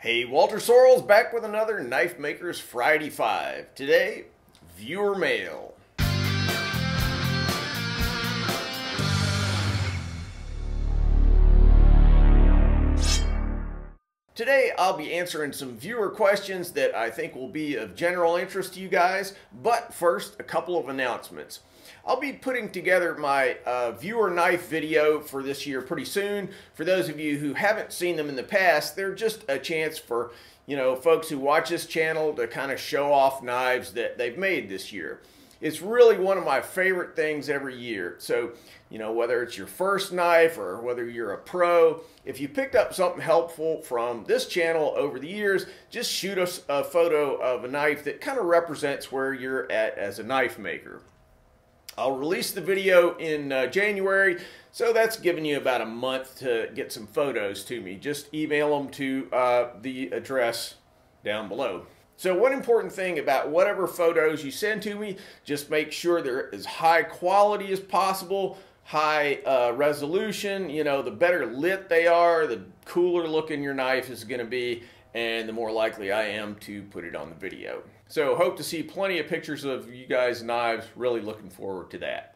Hey, Walter Sorrells back with another Knife Makers Friday 5. Today, viewer mail. Today, I'll be answering some viewer questions that I think will be of general interest to you guys, but first, a couple of announcements. I'll be putting together my uh, viewer knife video for this year pretty soon. For those of you who haven't seen them in the past, they're just a chance for, you know, folks who watch this channel to kind of show off knives that they've made this year. It's really one of my favorite things every year. So, you know, whether it's your first knife or whether you're a pro, if you picked up something helpful from this channel over the years, just shoot us a photo of a knife that kind of represents where you're at as a knife maker. I'll release the video in uh, January, so that's giving you about a month to get some photos to me. Just email them to uh, the address down below. So one important thing about whatever photos you send to me, just make sure they're as high quality as possible, high uh, resolution. You know, the better lit they are, the cooler looking your knife is going to be, and the more likely I am to put it on the video. So hope to see plenty of pictures of you guys' knives. Really looking forward to that.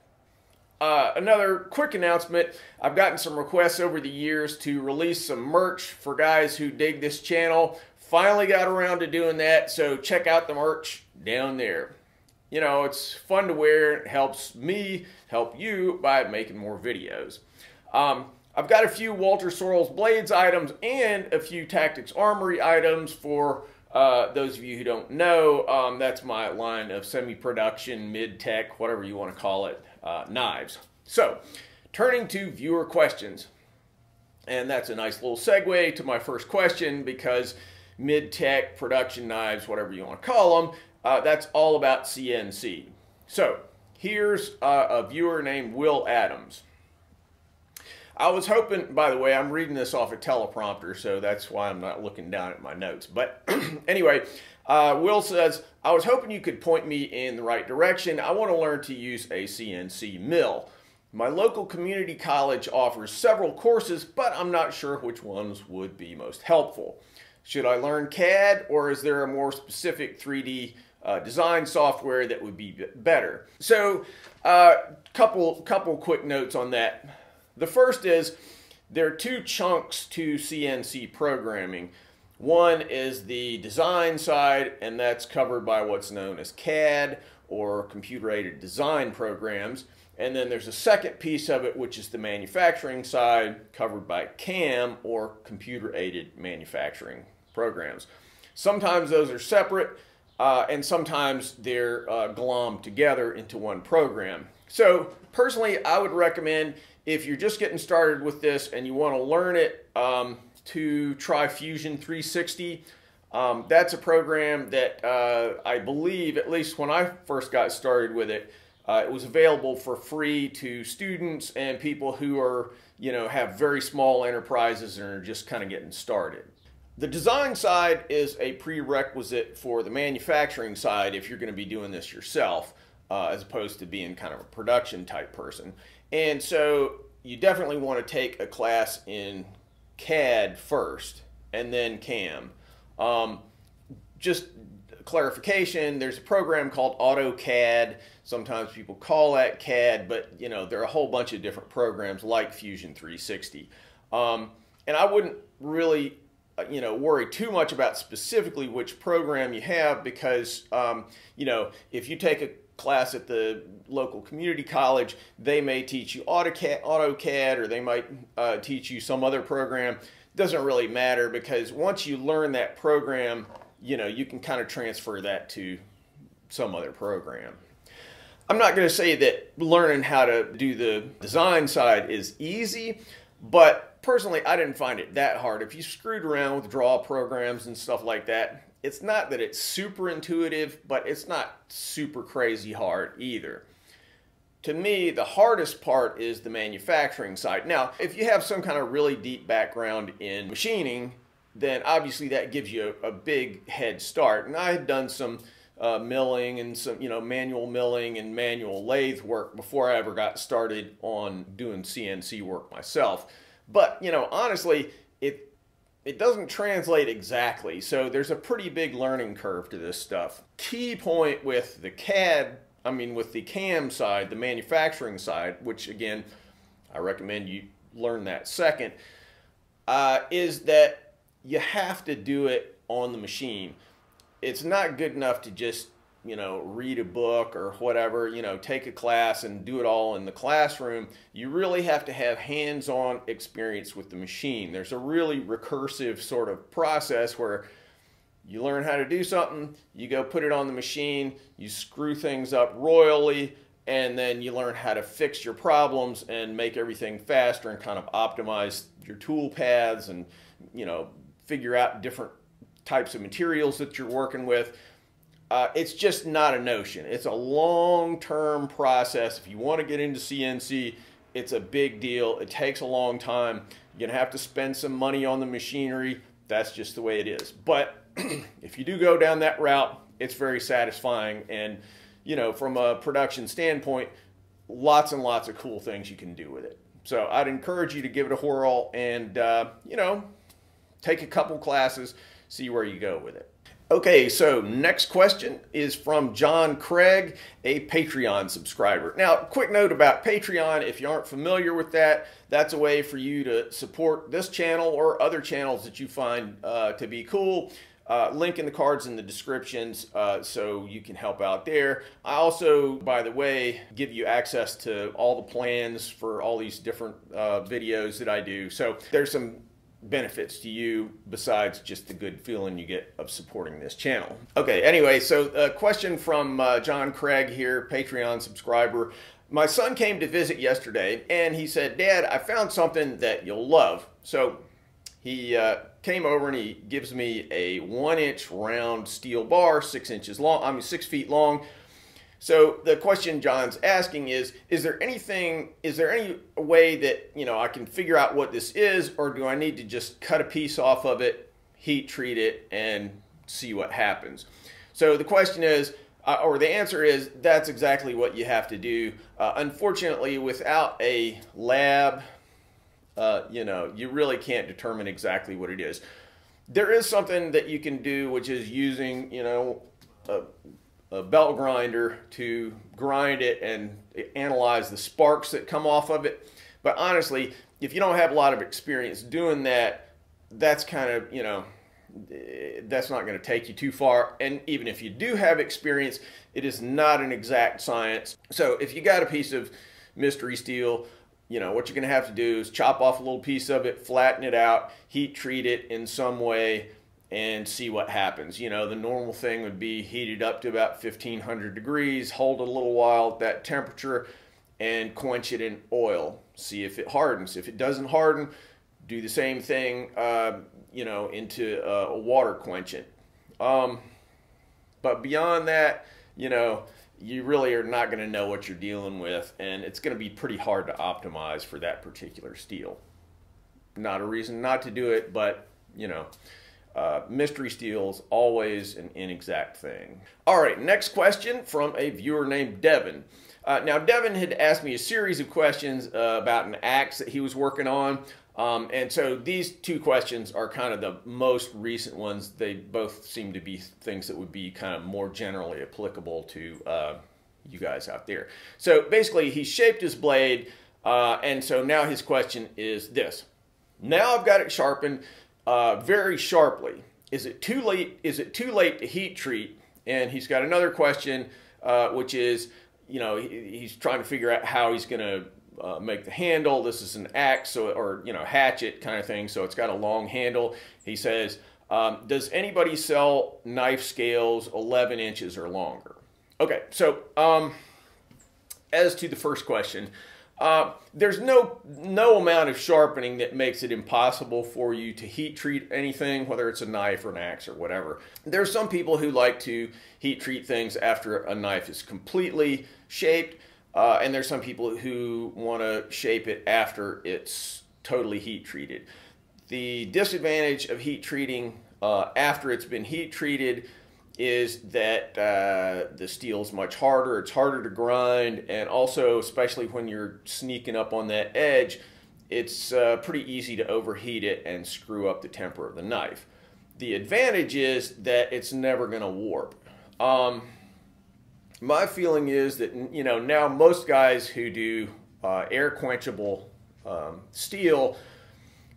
Uh, another quick announcement. I've gotten some requests over the years to release some merch for guys who dig this channel. Finally got around to doing that, so check out the merch down there. You know, it's fun to wear. It helps me help you by making more videos. Um, I've got a few Walter Sorrells Blades items and a few Tactix Armory items for uh, those of you who don't know, um, that's my line of semi-production, mid-tech, whatever you want to call it, uh, knives. So, turning to viewer questions. And that's a nice little segue to my first question because mid-tech, production knives, whatever you want to call them, uh, that's all about CNC. So, here's uh, a viewer named Will Adams. I was hoping, by the way, I'm reading this off a teleprompter, so that's why I'm not looking down at my notes. But anyway, uh, Will says, I was hoping you could point me in the right direction. I want to learn to use a CNC mill. My local community college offers several courses, but I'm not sure which ones would be most helpful. Should I learn CAD, or is there a more specific 3D uh, design software that would be better? So, uh, couple couple quick notes on that. The first is there are two chunks to CNC programming. One is the design side, and that's covered by what's known as CAD or computer aided design programs. And then there's a second piece of it, which is the manufacturing side, covered by CAM or computer aided manufacturing programs. Sometimes those are separate, uh, and sometimes they're uh, glommed together into one program. So, personally, I would recommend if you're just getting started with this and you want to learn it um, to try Fusion 360. Um, that's a program that uh, I believe, at least when I first got started with it, uh, it was available for free to students and people who are, you know, have very small enterprises and are just kind of getting started. The design side is a prerequisite for the manufacturing side if you're going to be doing this yourself, uh, as opposed to being kind of a production type person. And so you definitely want to take a class in CAD first and then CAM. Um, just clarification, there's a program called AutoCAD. Sometimes people call that CAD, but you know, there are a whole bunch of different programs like Fusion 360. Um, and I wouldn't really uh, you know worry too much about specifically which program you have because um, you know if you take a class at the local community college, they may teach you AutoCAD, AutoCAD or they might uh, teach you some other program. Doesn't really matter because once you learn that program, you know, you can kind of transfer that to some other program. I'm not going to say that learning how to do the design side is easy, but personally, I didn't find it that hard. If you screwed around with draw programs and stuff like that, it's not that it's super intuitive, but it's not super crazy hard either. To me, the hardest part is the manufacturing side. Now, if you have some kind of really deep background in machining, then obviously that gives you a, a big head start. And I had done some uh, milling and some, you know, manual milling and manual lathe work before I ever got started on doing CNC work myself. But, you know, honestly, it it doesn't translate exactly. So there's a pretty big learning curve to this stuff. Key point with the CAD, I mean, with the CAM side, the manufacturing side, which again, I recommend you learn that second, uh, is that you have to do it on the machine. It's not good enough to just you know, read a book or whatever, you know, take a class and do it all in the classroom. You really have to have hands on experience with the machine. There's a really recursive sort of process where you learn how to do something, you go put it on the machine, you screw things up royally, and then you learn how to fix your problems and make everything faster and kind of optimize your tool paths and, you know, figure out different types of materials that you're working with uh, it's just not a notion. It's a long term process. If you want to get into CNC, it's a big deal. It takes a long time. You're going to have to spend some money on the machinery. That's just the way it is. But if you do go down that route, it's very satisfying. And, you know, from a production standpoint, lots and lots of cool things you can do with it. So I'd encourage you to give it a whirl and, uh, you know, take a couple classes, see where you go with it. Okay, so next question is from John Craig, a Patreon subscriber. Now, quick note about Patreon if you aren't familiar with that, that's a way for you to support this channel or other channels that you find uh, to be cool. Uh, link in the cards in the descriptions uh, so you can help out there. I also, by the way, give you access to all the plans for all these different uh, videos that I do. So there's some benefits to you besides just the good feeling you get of supporting this channel. Okay, anyway, so a question from uh, John Craig here, Patreon subscriber. My son came to visit yesterday and he said, Dad, I found something that you'll love. So he uh, came over and he gives me a one inch round steel bar, six inches long, I mean, six feet long so the question John's asking is, is there anything, is there any way that, you know, I can figure out what this is, or do I need to just cut a piece off of it, heat treat it, and see what happens? So the question is, uh, or the answer is, that's exactly what you have to do. Uh, unfortunately, without a lab, uh, you know, you really can't determine exactly what it is. There is something that you can do, which is using, you know, a belt grinder to grind it and analyze the sparks that come off of it. But honestly, if you don't have a lot of experience doing that, that's kind of, you know, that's not going to take you too far. And even if you do have experience, it is not an exact science. So if you got a piece of mystery steel, you know, what you're going to have to do is chop off a little piece of it, flatten it out, heat treat it in some way, and see what happens. You know, the normal thing would be heated up to about 1500 degrees, hold a little while at that temperature, and quench it in oil. See if it hardens. If it doesn't harden, do the same thing, uh, you know, into uh, a water quenchant. Um, but beyond that, you know, you really are not going to know what you're dealing with, and it's going to be pretty hard to optimize for that particular steel. Not a reason not to do it, but, you know, uh, mystery steel's always an inexact thing. All right, next question from a viewer named Devin. Uh, now, Devin had asked me a series of questions uh, about an axe that he was working on. Um, and so these two questions are kind of the most recent ones. They both seem to be things that would be kind of more generally applicable to uh, you guys out there. So basically, he shaped his blade. Uh, and so now his question is this. Now I've got it sharpened uh, very sharply. Is it too late? Is it too late to heat treat? And he's got another question, uh, which is, you know, he, he's trying to figure out how he's going to uh, make the handle. This is an axe, or you know, hatchet kind of thing. So it's got a long handle. He says, um, does anybody sell knife scales 11 inches or longer? Okay, so um, as to the first question, uh, there's no no amount of sharpening that makes it impossible for you to heat treat anything, whether it's a knife or an axe or whatever. There's some people who like to heat treat things after a knife is completely shaped, uh, and there's some people who want to shape it after it's totally heat treated. The disadvantage of heat treating uh, after it's been heat treated is that uh, the steel is much harder. It's harder to grind, and also, especially when you're sneaking up on that edge, it's uh, pretty easy to overheat it and screw up the temper of the knife. The advantage is that it's never going to warp. Um, my feeling is that you know now most guys who do uh, air quenchable um, steel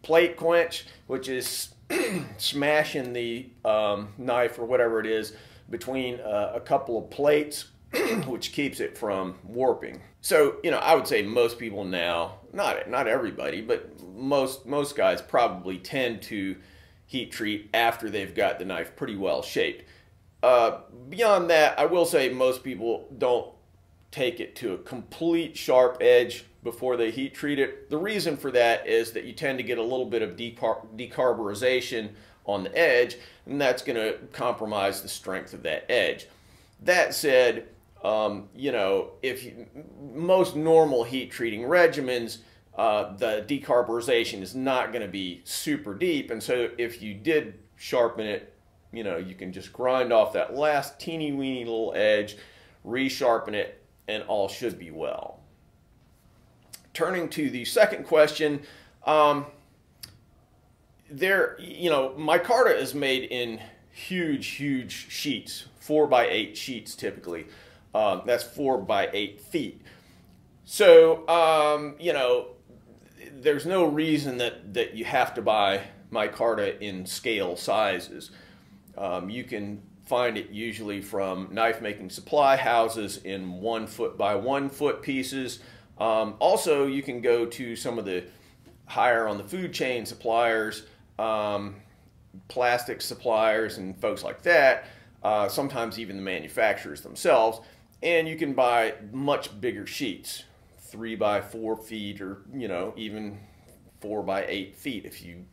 plate quench, which is smashing the um, knife or whatever it is between uh, a couple of plates, which keeps it from warping. So you know, I would say most people now, not not everybody, but most most guys probably tend to heat treat after they've got the knife pretty well shaped. Uh, beyond that, I will say most people don't take it to a complete sharp edge before they heat treat it. The reason for that is that you tend to get a little bit of decar decarburization on the edge, and that's going to compromise the strength of that edge. That said, um, you know, if you, most normal heat treating regimens, uh, the decarburization is not going to be super deep, and so if you did sharpen it, you know, you can just grind off that last teeny weeny little edge, resharpen it, and all should be well. Turning to the second question, um, there, you know, micarta is made in huge, huge sheets, four by eight sheets typically. Um, that's four by eight feet. So, um, you know, there's no reason that, that you have to buy micarta in scale sizes. Um, you can find it usually from knife making supply houses in one foot by one foot pieces. Um, also, you can go to some of the higher on the food chain suppliers, um, plastic suppliers, and folks like that. Uh, sometimes even the manufacturers themselves, and you can buy much bigger sheets, three by four feet, or you know even four by eight feet if you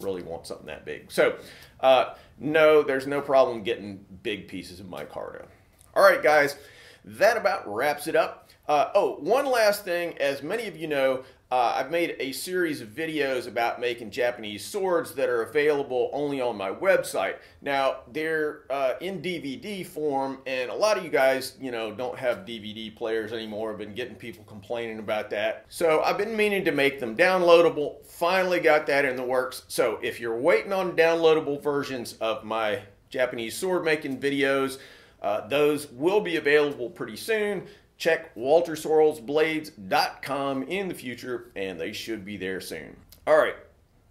really want something that big. So, uh, no, there's no problem getting big pieces of micarta. All right, guys, that about wraps it up. Uh, oh, one last thing. As many of you know, uh, I've made a series of videos about making Japanese swords that are available only on my website. Now, they're uh, in DVD form, and a lot of you guys, you know, don't have DVD players anymore. I've been getting people complaining about that. So I've been meaning to make them downloadable. Finally got that in the works. So if you're waiting on downloadable versions of my Japanese sword making videos, uh, those will be available pretty soon check waltersorrellsblades.com in the future, and they should be there soon. All right,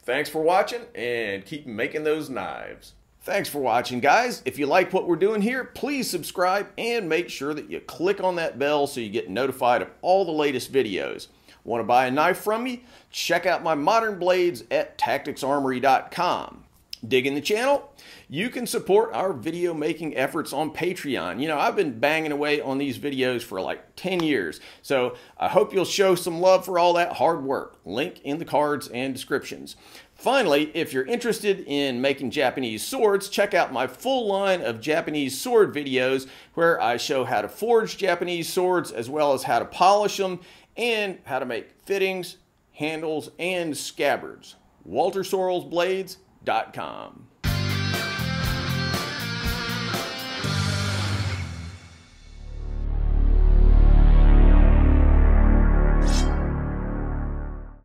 thanks for watching, and keep making those knives. Thanks for watching, guys. If you like what we're doing here, please subscribe and make sure that you click on that bell so you get notified of all the latest videos. Want to buy a knife from me? Check out my modern blades at tactixarmory.com. Digging the channel? You can support our video making efforts on Patreon. You know, I've been banging away on these videos for like 10 years, so I hope you'll show some love for all that hard work. Link in the cards and descriptions. Finally, if you're interested in making Japanese swords, check out my full line of Japanese sword videos where I show how to forge Japanese swords as well as how to polish them and how to make fittings, handles, and scabbards. Walter Sorrells Blades com.